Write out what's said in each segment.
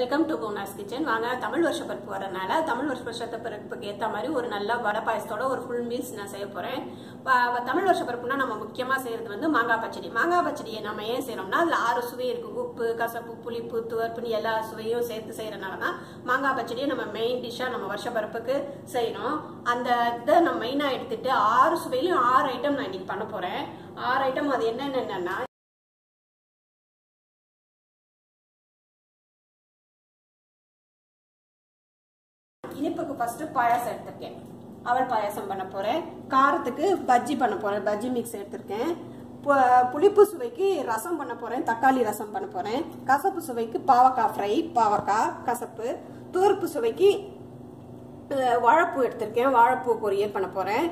Welcome to கோனாஸ் kitchen வாங்க தமிழ் வருஷ பருப்பு வரனால தமிழ் வருஷ வருஷத்தை பருப்புக்கு ஏற்ற மாதிரி ஒரு நல்ல வடை பாயசத்தோட ஒரு ஃபுல் மீல்ஸ் நான் செய்ய போகிறேன் தமிழ் வருஷ பருப்புனா நம்ம முக்கியமாக செய்கிறது வந்து மாங்காய் பச்சடி. மாங்காய் பச்சடியை நம்ம ஏன் செய்கிறோம்னா அதில் ஆறு சுவை இருக்குது உப்பு கசப்பு புளிப்பு துவர்ப்புன்னு எல்லா சுவையும் சேர்த்து செய்கிறனால தான் மாங்காய் பச்சடியை நம்ம மெயின் டிஷ்ஷாக நம்ம வருஷ பருப்புக்கு செய்யணும். அந்த இதை நான் மெயினாக எடுத்துட்டு ஆறு சுவையிலும் ஆறு ஐட்டம் நான் இன்னைக்கு பண்ண போகிறேன் ஆறு ஐட்டம் அது என்னென்னன்னா இனிப்புக்கு ஃபர்ஸ்ட் பாயாசம் எடுத்திருக்கேன். அவள் பாயாசம் பண்ண போறேன். காரத்துக்கு பஜ்ஜி பண்ண போறேன். பஜ்ஜி மிக்ஸ் எடுத்திருக்கேன். புளிப்பு சுவைக்கு ரசம் பண்ண போறேன். தக்காளி ரசம் பண்ண போறேன். கசப்பு சுவைக்கு பாவக்காய் ஃப்ரை பாவக்காய் கசப்பு. தூர்ப்பு சுவைக்கு வாழைப்பூ எடுத்திருக்கேன். வாழைப்பூ பொரியல் பண்ண போறேன்.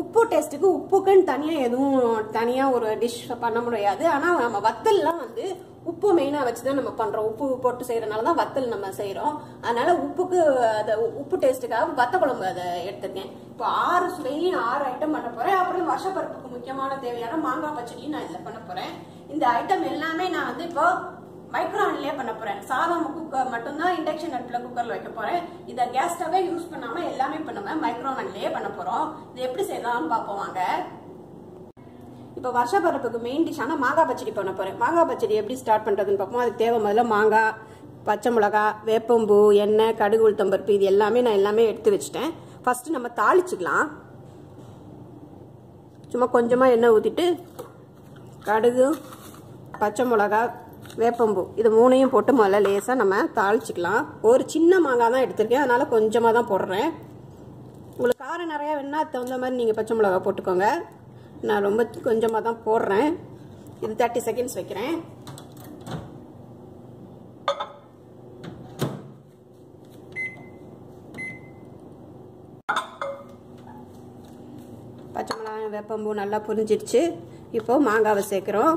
உப்பு டேஸ்ட்டுக்கு உப்புக்குன்னு தனியாக எதுவும் தனியாக ஒரு டிஷ் பண்ண முடியாது. ஆனால் நம்ம வத்தல்லாம் வந்து உப்பு மெயினாக வச்சு தான் நம்ம பண்ணுறோம் உப்பு போட்டு செய்கிறனால தான் வத்தல் நம்ம செய்கிறோம் அதனால் உப்புக்கு அதை உப்பு டேஸ்ட்டுக்காக வத்த குழம்பு அதை எடுத்துருக்கேன். இப்போ ஆறு மெயின் ஆறு ஐட்டம் பண்ண போகிறேன் அப்புறம் வருஷப்பருப்புக்கு முக்கியமான தேவையான மாங்காய் பச்சடியும் நான் இதில் பண்ண போகிறேன் இந்த ஐட்டம் எல்லாமே நான் வந்து இப்போ மைக்ரோவன்லேயே பண்ண போகிறேன் சாதம் குக்கர் மட்டும்தான் இண்டக்ஷன் அடுப்பில் குக்கரில் வைக்க போகிறேன் இதை கேஸ் ஸ்டவ்வே யூஸ் பண்ணாமல் எல்லாமே பண்ணுவேன் மைக்ரோவன்லேயே பண்ண போகிறோம் இது எப்படி செய்யலாம்னு பார்ப்போம் வாங்க. இப்போ வருஷ பருப்புக்கு மெயின் டிஷ்ஷான மாங்காய் பச்சடி பண்ண போகிறேன் மாங்காய் பச்சடி எப்படி ஸ்டார்ட் பண்ணுறதுன்னு பார்ப்போம். அதுக்கு தேவை முதல்ல மாங்காய் பச்சை மிளகா வேப்பம்பூ எண்ணெய் கடுகு உளுத்தம்பருப்பு இது எல்லாமே நான் எல்லாமே எடுத்து வச்சுட்டேன். ஃபஸ்ட்டு நம்ம தாளிச்சிக்கலாம். சும்மா கொஞ்சமாக எண்ணெய் ஊற்றிட்டு கடுகு பச்சை மிளகா வேப்பம்பூ இது மூணையும் போட்டு முதல்ல லேசாக நம்ம தாளிச்சிக்கலாம். ஒரு சின்ன மாங்காய் தான் எடுத்திருக்கேன். அதனால் கொஞ்சமாக தான் போடுறேன். உங்களுக்கு காரம் நிறையா வேணுன்னா அதுக்கு தகுந்த மாதிரி நீங்கள் பச்சை மிளகா போட்டுக்கோங்க. நான் ரொம்ப கொஞ்சமாக தான் போடுறேன். இது தேர்ட்டி செகண்ட்ஸ் வைக்கிறேன். பச்சை மிளகாய் வேப்பம்பூ நல்லா புரிஞ்சிடுச்சு. இப்போது மாங்காவை சேர்க்குறோம்.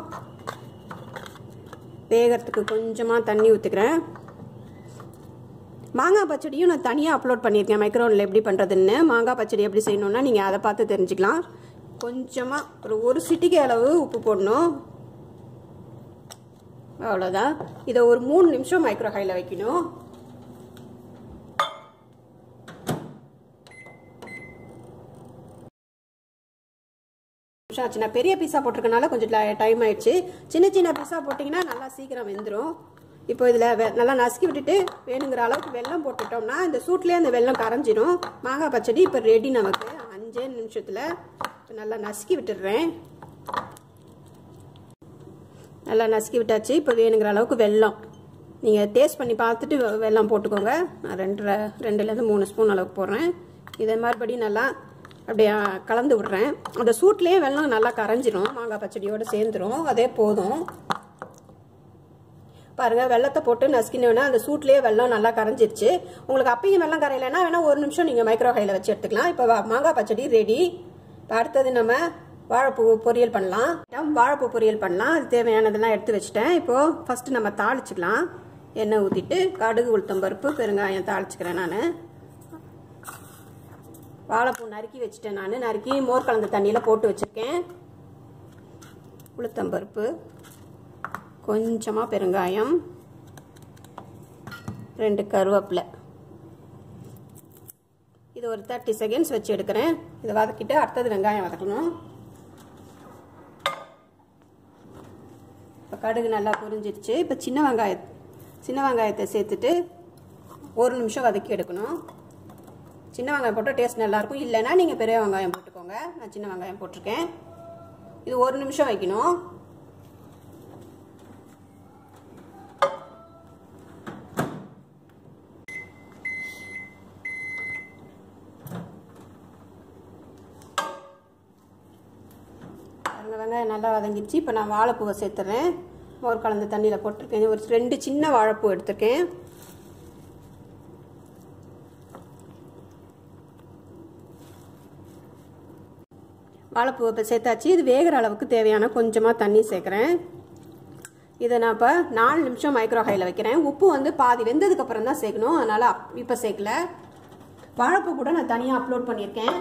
வேகிறதுக்கு கொஞ்சமாக தண்ணி ஊற்றுக்கிறேன் மாங்காய் பச்சடியும் நான் தனியாக அப்லோட் பண்ணியிருக்கேன். மைக்ரோவனில் எப்படி பண்ணுறதுன்னு மாங்காய் பச்சடி எப்படி செய்யணுன்னா நீங்கள் அதை பார்த்து தெரிஞ்சுக்கலாம். கொஞ்சமாக ஒரு ஒரு சிட்டிக்கு அளவு உப்பு போடணும். அவ்வளோதான் இதை ஒரு மூணு நிமிஷம் மைக்ரோ ஹையில் வைக்கணும். நிமிஷம் ஆச்சு. நான் பெரிய பீஸா போட்டிருக்கனால கொஞ்சம் டைம் ஆயிடுச்சு. சின்ன சின்ன பீஸா போட்டிங்கன்னா நல்லா சீக்கிரம் வெந்துடும் இப்போ இதில் வெ நல்லா நசுக்கி விட்டுட்டு வேணுங்கிற அளவுக்கு வெள்ளம் போட்டுட்டோம்னா இந்த சூட்லேயே அந்த வெள்ளம் கரைஞ்சிடும் மாங்காய் பச்சடி இப்போ ரெடி நமக்கு. அஞ்சே நிமிஷத்தில். நல்லா நசுக்கி விட்டுடுறேன். நல்லா நசுக்கி விட்டாச்சு. இப்போ வேணுங்கிற அளவுக்கு வெல்லம். நீங்கள் டேஸ்ட் பண்ணி பார்த்துட்டு வெள்ளம் வெல்லம் போட்டுக்கோங்க. நான் ரெண்டரை ரெண்டுலேருந்து மூணு ஸ்பூன் அளவுக்கு போடுறேன். இதை மறுபடி நல்லா அப்படியே கலந்து விடுறேன். அந்த சூட்லேயே வெள்ளம் நல்லா கரைஞ்சிரும். மாங்காய் பச்சடியோடு சேர்ந்துரும். அதே போதும். பாருங்கள் வெள்ளத்தை போட்டு நசுக்கினோன்னா அந்த சூட்லேயே வெள்ளம் நல்லா கரைஞ்சிருச்சு. உங்களுக்கு அப்பயும் வெள்ளம் கரையிலன்னா வேணால் ஒரு நிமிஷம் நீங்கள் மைக்ரோ ஹையில் வச்சு எடுத்துக்கலாம். இப்போ மாங்காய் பச்சடி ரெடி அடுத்தது நம்ம வாழைப்பூ பொரியல் பண்ணலாம். வாழைப்பூ பொரியல் பண்ணலாம். அது தேவையானதெல்லாம் எடுத்து வச்சுட்டேன். இப்போது ஃபஸ்ட்டு நம்ம தாளிச்சிக்கலாம். எண்ணெய் ஊற்றிட்டு கடுகு உளுத்தம் பருப்பு பெருங்காயம் தாளிச்சிக்கிறேன் நான். வாழைப்பூ நறுக்கி வச்சுட்டேன் நான். நறுக்கி மோர் கலந்த தண்ணியில் போட்டு வச்சுருக்கேன். உளுத்தம் பருப்பு கொஞ்சமாக பெருங்காயம் ரெண்டு கருவேப்பிலை. இது ஒரு தேர்ட்டி செகண்ட்ஸ் வச்சு எடுக்கிறேன். இதை வதக்கிட்டு அடுத்தது வெங்காயம் வதக்கணும். இப்போ கடுகு நல்லா புரிஞ்சிருச்சு. இப்போ சின்ன வெங்காய சின்ன வெங்காயத்தை சேர்த்துட்டு ஒரு நிமிஷம் வதக்கி எடுக்கணும். சின்ன வெங்காயம் போட்டால் டேஸ்ட் நல்லாயிருக்கும் இல்லைன்னா நீங்கள் பெரிய வெங்காயம் போட்டுக்கோங்க. நான் சின்ன வெங்காயம் போட்டிருக்கேன். இது ஒரு நிமிஷம் வைக்கணும். அந்த வெங்காயம் நல்லா வதங்கிடுச்சு. இப்போ நான் வாழைப்பூவை சேர்த்துறேன். மோர் கலந்த தண்ணியில் போட்டிருக்கேன். ஒரு ரெண்டு சின்ன வாழைப்பூ எடுத்திருக்கேன். வாழைப்பூவை இப்போ சேர்த்தாச்சு. இது வேகிற அளவுக்கு தேவையான கொஞ்சமாக தண்ணி சேர்க்குறேன். இதை நான் இப்போ நாலு நிமிஷம் மைக்ரோ ஹையில் வைக்கிறேன். உப்பு வந்து பாதி வெந்ததுக்கப்புறம் தான் சேர்க்கணும். அதனால் இப்போ சேர்க்கல. வாழைப்பூ கூட நான் தனியாக அப்லோட் பண்ணியிருக்கேன்.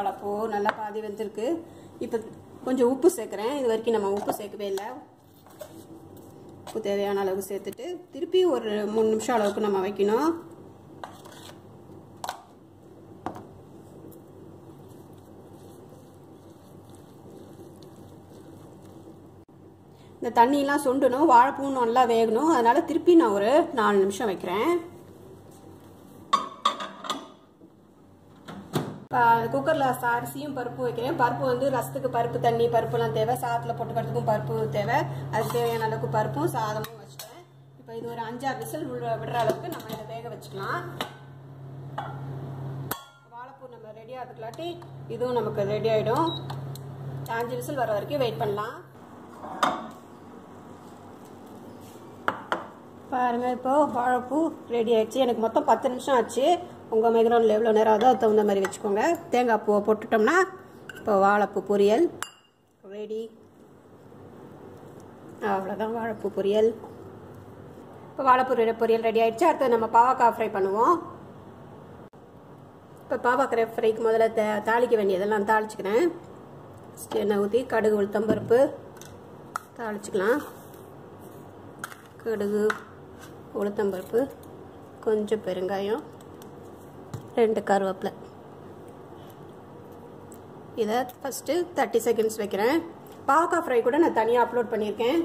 வாழைப்பூ நல்லா பாதி வெந்திருக்கு. இப்போ கொஞ்சம் உப்பு சேர்க்குறேன். இது வரைக்கும் நம்ம உப்பு சேர்க்கவே இல்லை. உப்பு தேவையான அளவு சேர்த்துட்டு திருப்பி ஒரு மூணு நிமிஷம் அளவுக்கு நம்ம வைக்கணும். இந்த தண்ணியெலாம் சுண்டணும். வாழைப்பூ நல்லா வேகணும். அதனால் திருப்பி நான் ஒரு நாலு நிமிஷம் வைக்கிறேன். குக்கரில் அரிசியும் பருப்பு வைக்கிறேன். பருப்பு வந்து ரசத்துக்கு பருப்பு தண்ணி பருப்புலாம் தேவை. சாதத்தில் போட்டுக்கிறதுக்கும் பருப்பு தேவை. அதுக்கு தேவையான அளவுக்கு பருப்பும் சாதமும் வச்சுட்டேன். இப்போ இது ஒரு அஞ்சாறு விசில் விடுற அளவுக்கு நம்ம இதை வேக வச்சுக்கலாம். வாழைப்பூ நம்ம ரெடி ஆகிறதுக்குலாட்டி இதுவும் நமக்கு ரெடி ஆகிடும் அஞ்சு விசில் வர வரைக்கும் வெயிட் பண்ணலாம். பாருங்கள் இப்போது வாழைப்பூ ரெடி ஆகிடுச்சு எனக்கு மொத்தம் பத்து நிமிஷம் ஆச்சு. உங்கள் மைக்ரோனில் எவ்வளோ நேரம் ஆகுதோ அது தகுந்த மாதிரி வச்சுக்கோங்க. தேங்காய் பூவை போட்டுட்டோம்னா இப்போ வாழைப்பூ பொரியல். ரெடி அவ்வளோதான் வாழைப்பூ பொரியல். இப்போ வாழைப்பூ பொரியல் ரெடி ஆகிடுச்சு அடுத்து நம்ம பாவக்காய் ஃப்ரை பண்ணுவோம். இப்போ பாவக்காய் ஃப்ரைக்கு முதல்ல த தாளிக்க வேண்டியதெல்லாம் தாளிச்சுக்கிறேன். எண்ணெய் ஊற்றி கடுகு உளுத்தம்பருப்பு தாளிச்சுக்கலாம். கடுகு உளுத்தம்பருப்பு கொஞ்சம் பெருங்காயம். ரெண்டு கருவேப்பிலை. இதை ஃபஸ்ட்டு தேர்ட்டி செகண்ட்ஸ் வைக்கிறேன். பாவக்காய் ஃப்ரை கூட நான் தனியாக அப்லோட் பண்ணியிருக்கேன்.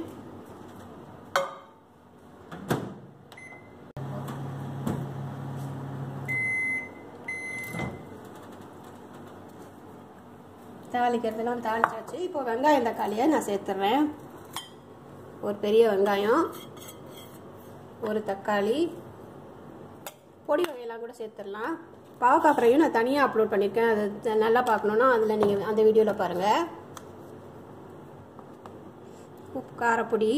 தாளிக்கிறதுலாம் தாளிச்சாச்சு. இப்போ வெங்காயம் தக்காளியை நான் சேர்த்துட்றேன் ஒரு பெரிய வெங்காயம் ஒரு தக்காளி பொடி வகையெல்லாம் கூட சேர்த்துடலாம். பாவக்காய் ஃப்ரையும் நான் தனியாக அப்லோட் பண்ணியிருக்கேன் அது நல்லா பார்க்கணுன்னா அதில் நீங்கள் அந்த வீடியோவில் பாருங்கள் உப்பு காரப்பொடி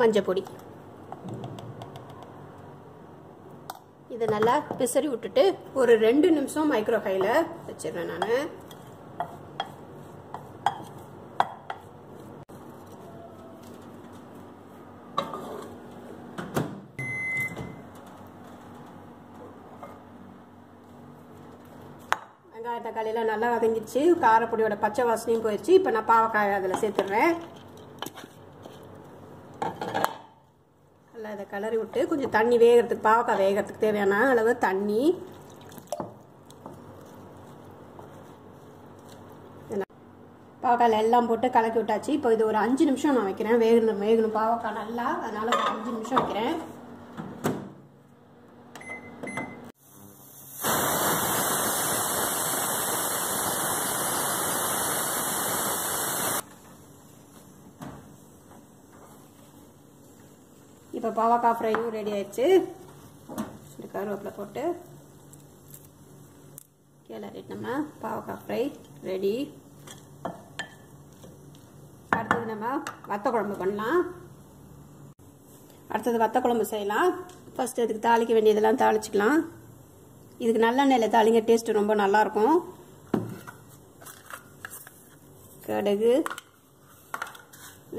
மஞ்சப்பொடி. இதை நல்லா பிசறி விட்டுட்டு ஒரு ரெண்டு நிமிஷம் மைக்ரோ வச்சிடுறேன் நான் வெங்காய தக்காளியெல்லாம் நல்லா வதங்கிடுச்சு. காரப்பொடியோட பச்சை வாசனையும் போயிடுச்சு இப்போ நான் பாவக்காய் அதில் சேர்த்துடுறேன். நல்லா இதை கிளறி விட்டு கொஞ்சம் தண்ணி வேகிறதுக்கு பாவக்காய் வேகிறதுக்கு தேவையான அளவு தண்ணி. பாவக்காயில் எல்லாம் போட்டு கலக்கி விட்டாச்சு. இப்போ இது ஒரு அஞ்சு நிமிஷம் நான் வைக்கிறேன். வேகணும் வேகணும். பாவக்காய் நல்லா அதனால் ஒரு அஞ்சு நிமிஷம் வைக்கிறேன். இப்போ பாவக்காய் ஃப்ரையும் ரெடி ஆயிடுச்சு. இந்த கருவேப்பிலை போட்டு கிளறிட்டோம்னா பாவக்காய் ஃப்ரை ரெடி அடுத்தது நம்ம வத்த குழம்பு பண்ணலாம். அடுத்தது வத்த குழம்பு செய்யலாம். ஃபஸ்ட்டு அதுக்கு தாளிக்க வேண்டியதெல்லாம் தாளிச்சிக்கலாம். இதுக்கு நல்லெண்ணெயில் தாளிங்க டேஸ்ட்டு ரொம்ப நல்லாயிருக்கும். கடுகு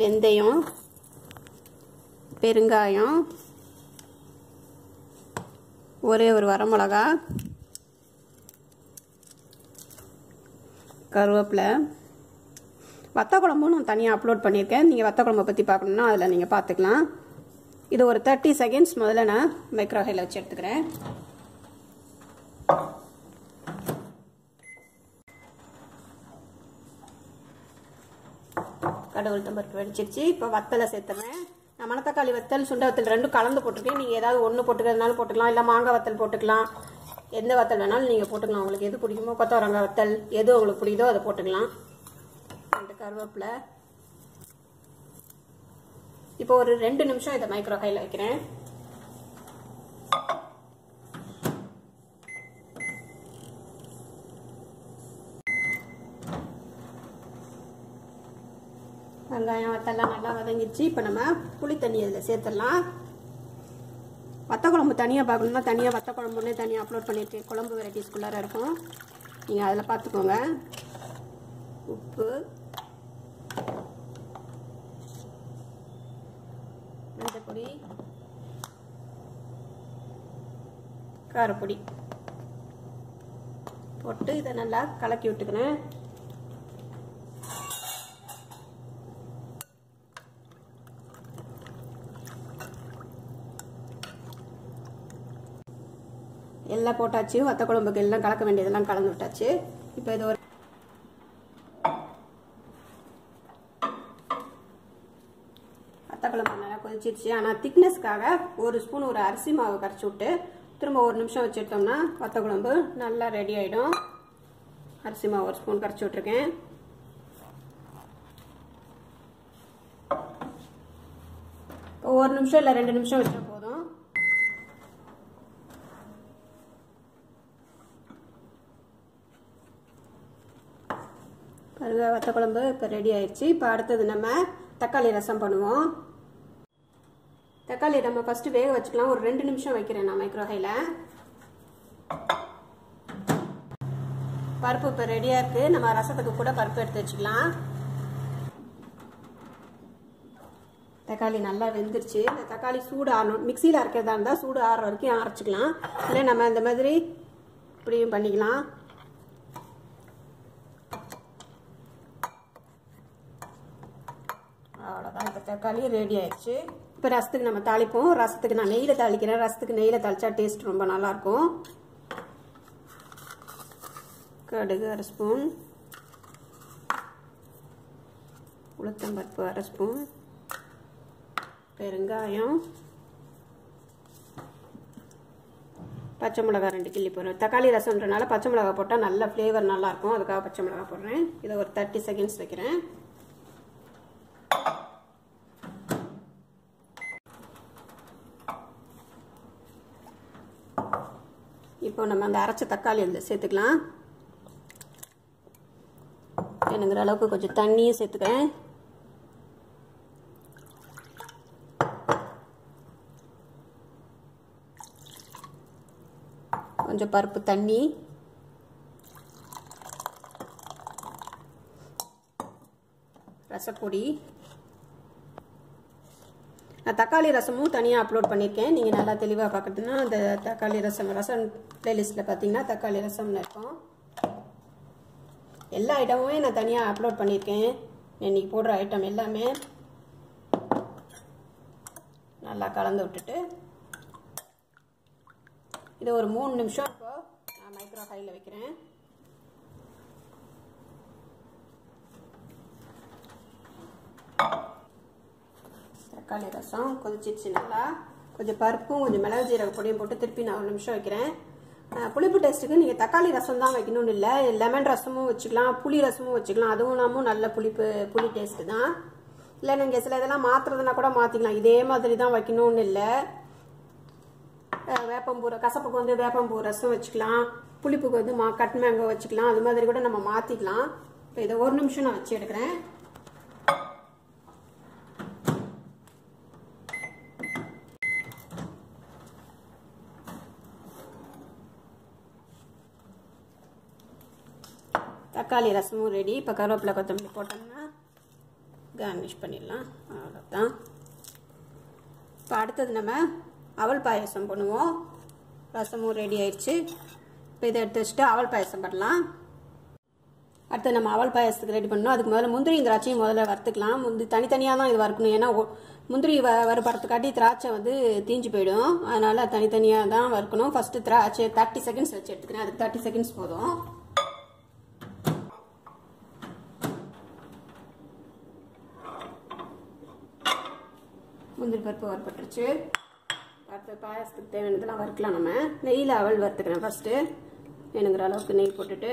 வெந்தயம் பெருங்காயம் ஒரே ஒரு வரமிளகா கருவேப்பிலை. வத்த குழம்பும் நான் தனியாக அப்லோட் பண்ணியிருக்கேன். நீங்கள் வத்த குழம்பை பற்றி பார்க்கணுன்னா அதில் நீங்கள் பார்த்துக்கலாம். இது ஒரு தேர்ட்டி செகண்ட்ஸ் முதல்ல நான் மைக்ரோஹையில் வச்சு எடுத்துக்கிறேன். கடவுள் தம்பருக்கு வெடிச்சிருச்சு. இப்போ வத்தலை சேர்த்துறேன். நான் மணத்தக்காளி வத்தல் சுண்ட வத்தல் ரெண்டும் கலந்து போட்டிருக்கேன் நீங்கள் ஏதாவது ஒன்று போட்டுக்கிறதுனாலும் போட்டுக்கலாம். இல்லை மாங்காய் வத்தல் போட்டுக்கலாம். எந்த வத்தல் வேணாலும் நீங்கள் போட்டுக்கலாம். உங்களுக்கு எது பிடிக்குமோ கொத்தவரங்காய் வத்தல் எது உங்களுக்கு பிடிக்குதோ அதை போட்டுக்கலாம். ரெண்டு கருவேப்பிலை. இப்போ ஒரு ரெண்டு நிமிஷம் இதை மைக்ரோ கையில் வைக்கிறேன். வெங்காயம் வத்தெல்லாம் நல்லா வதங்கிடுச்சு. இப்போ நம்ம புளி தண்ணி அதில் சேர்த்துடலாம். வத்த குழம்பு தனியாக பார்க்கணும்னா தனியாக வத்த குழம்புன்னே தனியாக அப்லோட் பண்ணியிருக்கேன் குழம்பு வெரைட்டிஸ்குள்ளார இருக்கும். நீங்கள் அதில் பார்த்துக்கோங்க. உப்பு. மஞ்சப்பொடி. காரப்பொடி. போட்டு இதை நல்லா கலக்கி விட்டுக்கிறேன் எல்லாம் போட்டாச்சு வத்த குழம்புக்கு எல்லாம் கலக்க வேண்டியதெல்லாம் கலந்து விட்டாச்சு. இப்போ இது ஒரு வத்த குழம்பு நல்லா கொதிச்சிருச்சு. ஆனால் திக்னஸ்க்காக ஒரு ஸ்பூன் ஒரு அரிசி மாவு கரைச்சி விட்டு திரும்ப ஒரு நிமிஷம் வச்சு வத்த குழம்பு நல்லா ரெடி ஆகிடும் அரிசி மாவு ஒரு ஸ்பூன் கரைச்சி விட்ருக்கேன் ஒரு நிமிஷம் இல்லை ரெண்டு நிமிஷம் வச்சா போதும் பாருங்க வத்த குழம்பு இப்போ ரெடி ஆயிடுச்சு. இப்போ அடுத்தது நம்ம தக்காளி ரசம் பண்ணுவோம். தக்காளி நம்ம ஃபஸ்ட்டு வேக வச்சுக்கலாம். ஒரு ரெண்டு நிமிஷம் வைக்கிறேன் நான் மைக்ரோஹையில் பருப்பு இப்போ ரெடியாக இருக்குது நம்ம ரசத்துக்கு கூட பருப்பு எடுத்து வச்சுக்கலாம். தக்காளி நல்லா வெந்துருச்சு. இந்த தக்காளி சூடு ஆறணும். மிக்சியில் அரைக்கிறதா இருந்தால் சூடு ஆறுற வரைக்கும் அரைச்சிக்கலாம். இல்லை நம்ம இந்த மாதிரி இப்படியும் பண்ணிக்கலாம் அவ்வளோதான் இப்போ தக்காளி ரெடி ஆயிடுச்சு. இப்போ ரசத்துக்கு நம்ம தாளிப்போம். ரசத்துக்கு நான் நெய்யில் தாளிக்கிறேன். ரசத்துக்கு நெய்யில் தாளிச்சா டேஸ்ட் ரொம்ப நல்லாயிருக்கும். கடுகு அரை ஸ்பூன். உளுத்தம்பருப்பு அரை ஸ்பூன். பெருங்காயம். பச்சை மிளகா ரெண்டு கிள்ளி போடுறேன். தக்காளி ரசம்ன்றனால பச்சை மிளகா போட்டால் நல்ல ஃப்ளேவர் நல்லாயிருக்கும். அதுக்காக பச்சை மிளகா போடுறேன். இதை ஒரு தேர்ட்டி செகண்ட்ஸ் வைக்கிறேன். இப்போ நம்ம அந்த அரைச்ச தக்காளி அதில் சேர்த்துக்கலாம். வேணுங்கிற அளவுக்கு கொஞ்சம் தண்ணியும் சேர்த்துக்கிறேன். கொஞ்சம் பருப்பு தண்ணி. ரசப்பொடி. நான் தக்காளி ரசமும் தனியாக அப்லோட் பண்ணியிருக்கேன் நீங்கள் நல்லா தெளிவாக பார்க்குறதுன்னா அந்த தக்காளி ரசம் ரசம் ப்ளேலிஸ்ட்டில் பார்த்தீங்கன்னா தக்காளி ரசம்னு இருக்கும். எல்லா ஐட்டமுமே நான் தனியாக அப்லோட் பண்ணியிருக்கேன் இன்றைக்கி போடுற ஐட்டம் எல்லாமே நல்லா கலந்து விட்டுட்டு. இது ஒரு மூணு நிமிஷம் இப்போ நான் மைக்ரோ ஹையில் வைக்கிறேன். தக்காளி ரசம் கொதிச்சிருச்சு நல்லா. கொஞ்சம் பருப்பும் கொஞ்சம் மிளகு ஜீரக பொடியும் போட்டு திருப்பி நான் ஒரு நிமிஷம் வைக்கிறேன். புளிப்பு டேஸ்ட்டுக்கு நீங்கள் தக்காளி ரசம் தான் வைக்கணும்னு இல்லை. லெமன் ரசமும் வச்சுக்கலாம் புளி ரசமும் வச்சுக்கலாம். அதுவும் இல்லாமல் நல்ல புளிப்பு புளி டேஸ்ட்டு தான். இல்லை நீங்கள் சில இதெல்லாம் மாற்றுறதுனா கூட மாற்றிக்கலாம் இதே மாதிரி தான் வைக்கணும்னு இல்லை. வேப்பம்பூரை கசப்புக்கு வந்து வேப்பம்பூ ரசம் வச்சுக்கலாம். புளிப்புக்கு வந்து மா கட் மேங்கோ வச்சுக்கலாம். அது மாதிரி கூட நம்ம மாற்றிக்கலாம் இப்போ இதை ஒரு நிமிஷம் நான் வச்சு எடுக்கிறேன். தக்காளி ரசமும் ரெடி இப்போ கருவேப்பிலை கொத்தமல்லி போட்டோம்னா கார்னிஷ் பண்ணிடலாம். அவ்வளோதான் இப்போ அடுத்தது நம்ம அவல் பாயசம் பண்ணுவோம். ரசமும் ரெடி ஆயிடுச்சு. இப்போ இதை எடுத்து வச்சுட்டு அவல் பாயசம் பண்ணலாம். அடுத்து நம்ம அவல் பாயசத்துக்கு ரெடி பண்ணணும். அதுக்கு முதல்ல முந்திரி திராட்சையும் முதல்ல வறுத்துக்கலாம். முந்தி தனித்தனியாக தான் இது வறுக்கணும். ஏன்னா முந்திரி வ வறுபடுறதுக்காட்டி திராட்சை வந்து தீஞ்சு போயிடும். அதனால் தனித்தனியாக தான் வறுக்கணும். ஃபஸ்ட்டு திராட்சை தேர்ட்டி செகண்ட்ஸ் வச்சு எடுத்துக்கிறேன். அதுக்கு தேர்ட்டி செகண்ட்ஸ் போதும். முந்திரி பருப்பு வறுப்பட்டுருச்சு அடுத்து பாயசத்துக்கு தேவையானதெல்லாம் வறுக்கலாம் நம்ம. நெய்யில் அவள் வறுத்துக்கிறேன் ஃபஸ்ட்டு வேணுங்கிற அளவுக்கு நெய் போட்டுட்டு.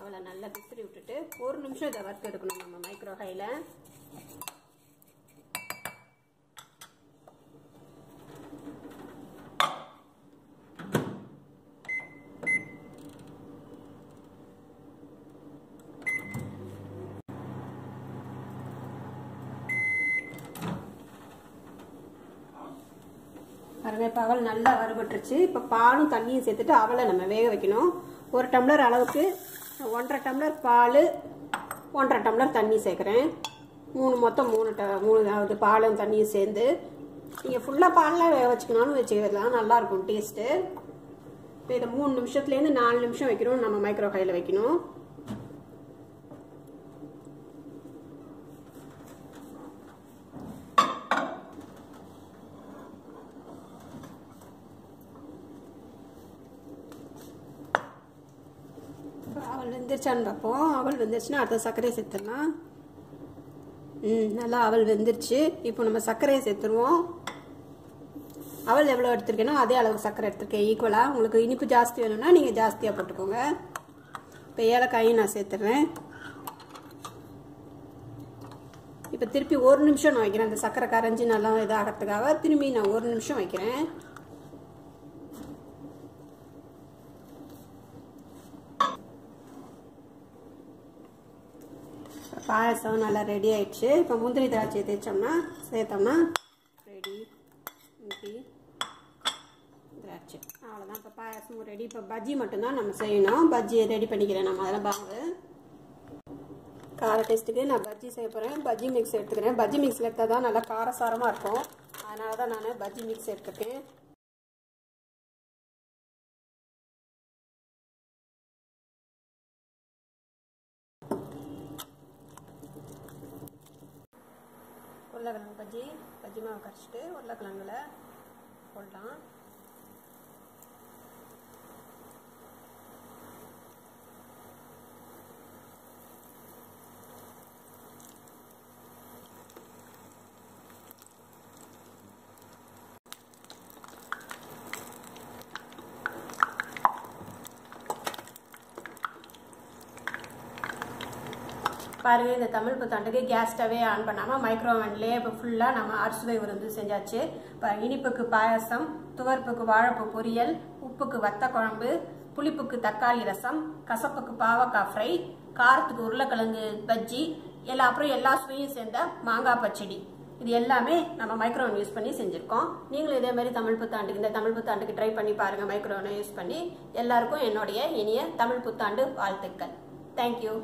அவளை நல்லா பிசிறி விட்டுட்டு ஒரு நிமிஷம் இதை வறுத்து எடுக்கணும் நம்ம மைக்ரோ ஹையில் பாருங்க இப்போ நல்லா வறுபட்டுருச்சு. இப்போ பாலும் தண்ணியும் சேர்த்துட்டு அவளை நம்ம வேக வைக்கணும். ஒரு டம்ளர் அளவுக்கு ஒன்றரை டம்ளர் பால் ஒன்றரை டம்ளர் தண்ணி சேர்க்குறேன். மூணு மொத்தம் மூணு ட மூணு அதாவது பாலும் தண்ணியும் சேர்ந்து. நீங்கள் ஃபுல்லாக பாலில் வேக வச்சுக்கணும்னு வச்சுக்கலாம் நல்லாயிருக்கும் டேஸ்ட்டு இப்போ இதை மூணு நிமிஷத்துலேருந்து நாலு நிமிஷம் வைக்கணும் நம்ம மைக்ரோ கையில் வைக்கணும். அவள் வெந்துருச்சான்னு பார்ப்போம். அவள் வெந்துருச்சுன்னா அடுத்த சர்க்கரையை சேர்த்துடலாம். ம் நல்லா அவள் வெந்துருச்சு. இப்போ நம்ம சர்க்கரையை சேர்த்துருவோம். அவள் எவ்வளோ எடுத்திருக்கேனோ அதே அளவு சர்க்கரை எடுத்திருக்கேன். ஈக்குவலாக உங்களுக்கு இனிப்பு ஜாஸ்தி வேணும்னா நீங்கள் ஜாஸ்தியாக போட்டுக்கோங்க. இப்போ ஏலக்காயும் நான் சேர்த்துறேன். இப்போ திருப்பி ஒரு நிமிஷம் நான் வைக்கிறேன். அந்த சர்க்கரை கரைஞ்சி நல்லா இதாகிறதுக்காக திரும்பி நான் ஒரு நிமிஷம் வைக்கிறேன். பாயசம் நல்லா ரெடி ஆயிடுச்சு. இப்போ முந்திரி திராட்சையை தேய்ச்சோம்னா சேர்த்தோம்னா ரெடி முந்திரி திராட்சை. அவ்வளோதான் இப்போ பாயசம் ரெடி இப்போ பஜ்ஜி மட்டும்தான் நம்ம செய்யணும். பஜ்ஜியை ரெடி பண்ணிக்கிறேன் நம்ம. அதெல்லாம் பாவு கார டேஸ்ட்டுக்கு நான் பஜ்ஜி செய்ய போகிறேன் பஜ்ஜி மிக்ஸ் எடுத்துக்கிறேன். பஜ்ஜி மிக்ஸ் எடுத்தால் தான் நல்லா காரசாரமாக இருக்கும். அதனால தான் நான் பஜ்ஜி மிக்ஸ் எடுத்துருக்கேன். உருளைக்கிழங்கு பஜ்ஜி பஜ்ஜி மாவு கரைச்சிட்டு உருளைக்கிழங்குல போடலாம். பாருங்க இந்த தமிழ் புத்தாண்டுக்கு கேஸ் ஸ்டவே ஆன் பண்ணாமல் மைக்ரோவன்லேயே இப்போ ஃபுல்லாக நம்ம அறுசுவை விருந்து செஞ்சாச்சு. இப்போ இனிப்புக்கு பாயசம் துவர்ப்புக்கு வாழைப்பூ பொரியல் உப்புக்கு வத்த குழம்பு புளிப்புக்கு தக்காளி ரசம் கசப்புக்கு பாவக்காய் ஃப்ரை காரத்துக்கு உருளைக்கிழங்கு பஜ்ஜி எல்லா அப்புறம் எல்லா சுவையும் சேர்ந்த மாங்காய் பச்சடி. இது எல்லாமே நம்ம மைக்ரோவன் யூஸ் பண்ணி செஞ்சுருக்கோம். நீங்களும் இதே மாதிரி தமிழ் புத்தாண்டுக்கு இந்த தமிழ் புத்தாண்டுக்கு ட்ரை பண்ணி பாருங்கள் மைக்ரோவனை யூஸ் பண்ணி. எல்லாருக்கும் என்னுடைய இனிய தமிழ் புத்தாண்டு வாழ்த்துக்கள். தேங்க்யூ